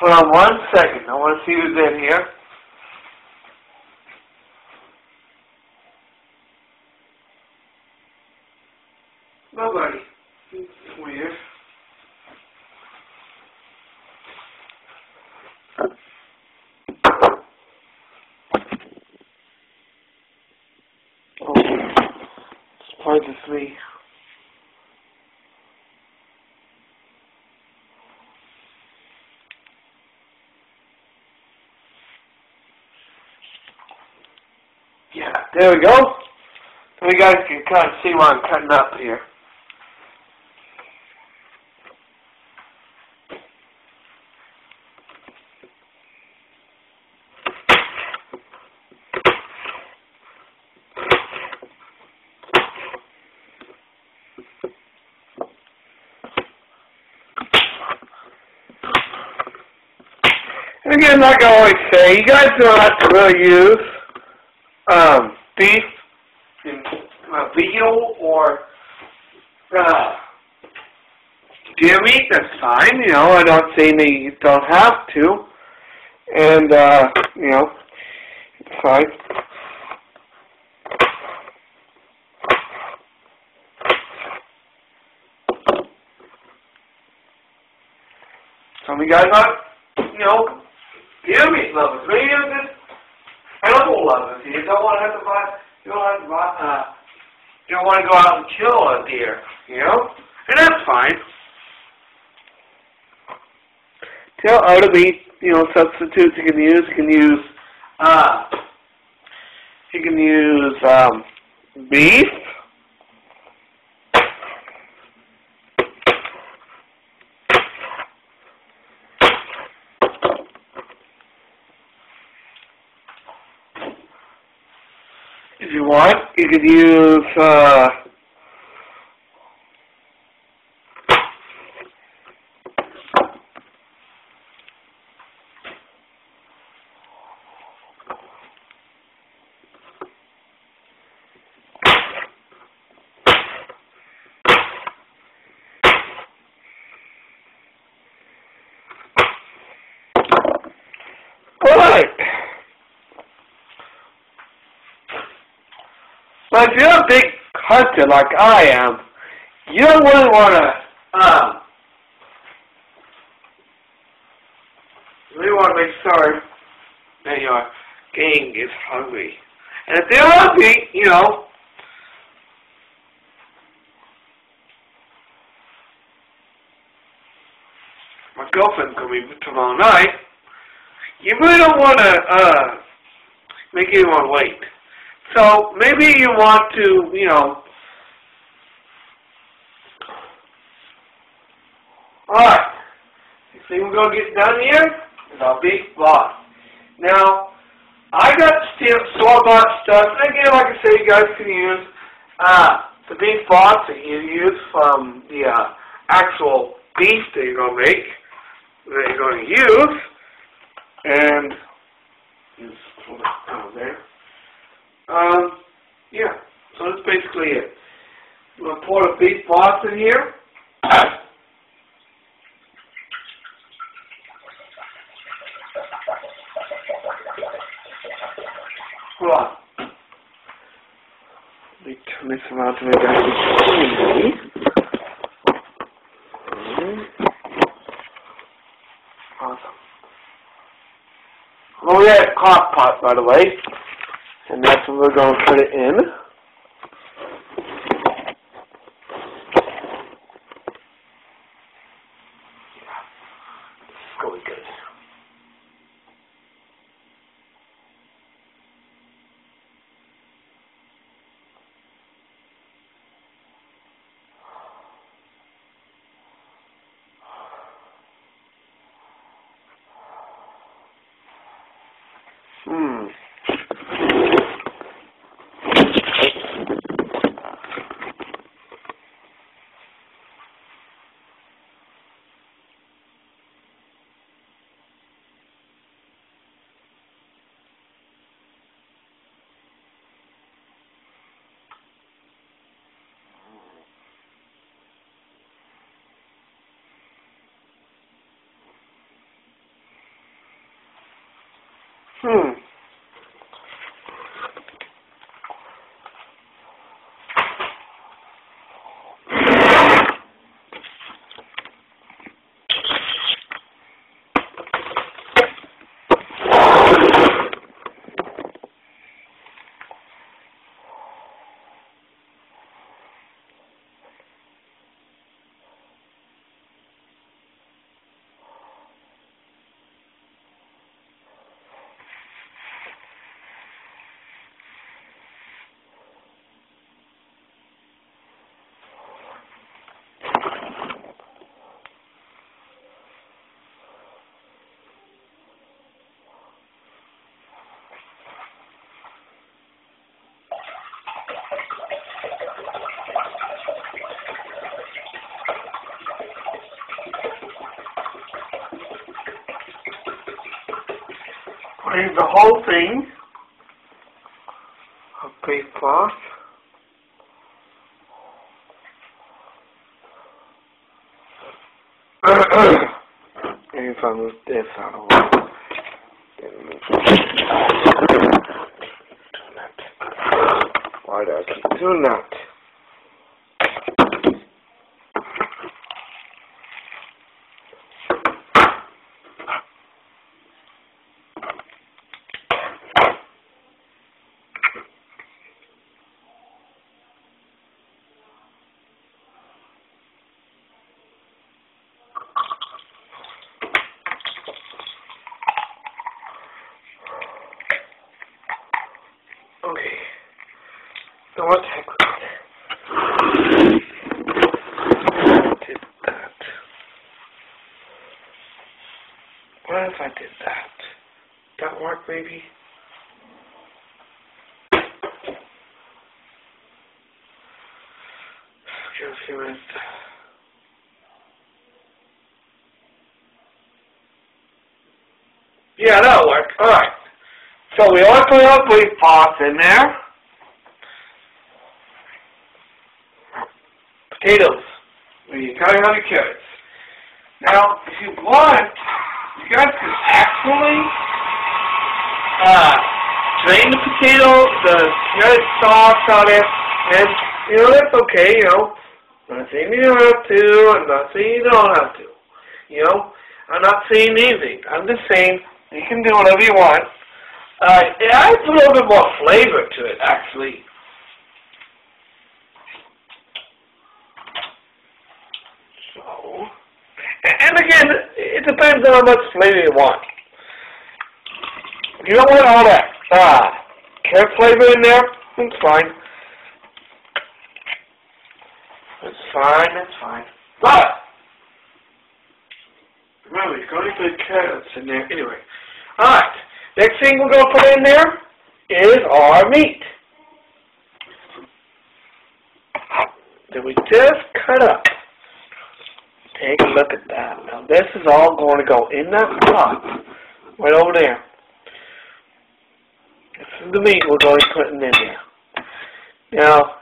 Hold on one second. I want to see who's in here. Nobody. It's weird. Oh, it's part of me. Yeah, there we go. So you guys can kind of see why I'm cutting up here. And again, like I always say, you guys don't have to really use um, beef in uh, veal or uh, meat. That's fine. You know, I don't say that you don't have to, and uh, you know, it's fine. Some of you guys are, you know, meat lovers. Maybe you're just. You don't want to have to buy, you don't have to buy, uh, you don't want to go out and kill a deer, you know? And that's fine. Tell other meat, you know, substitutes you can use. You can use, uh, you can use, um, beef. If you want, you could use, uh, Alright. But if you're a big hunter like I am, you really want to, um, you really want to make sure that your game is hungry. And if they're hungry, you know, my girlfriend's coming tomorrow night, you really don't want to, uh, make anyone wait. So maybe you want to, you know, alright, next thing we're going to get done here is our beef broth. Now, I got still store-bought stuff, and again, like I say, you guys can use uh, the beef broth that you use from the uh, actual beef that you're going to make, that you're going to use, and just hold it down there. Um, yeah, so that's basically it. I'm going to pour the beef in here. Hold on. Let me turn this around to make it Awesome. Oh yeah, crock pot, by the way. And that's where we're going to put it in. Going good. Hmm. Hmm. Putting the whole thing a big cloth. If I move this out of the way. Then move Doing that. Why do I keep doing that? So what heck was that? Did that. What if I did that? That work maybe? Just few minutes. Yeah, that'll work. Alright. So we always up, brief parts in there. Potatoes. We carry on the carrots. Now, if you want, you guys can actually uh, drain the potato, the carrot sauce out of it, and, you know, that's okay, you know. I'm not saying you have to, I'm not saying you don't have to. You know, I'm not saying anything. I'm just saying you can do whatever you want. Uh, it adds a little bit more flavor to it, actually. So, and again, it depends on how much flavor you want. You don't want all that ah, carrot flavor in there, it's fine. It's fine, it's fine. But, remember, you're going to put carrots in there anyway. Alright. Next thing we're going to put in there is our meat. That we just cut up. Take a look at that. Now this is all going to go in that pot. Right over there. This is the meat we're going to put in there. Now,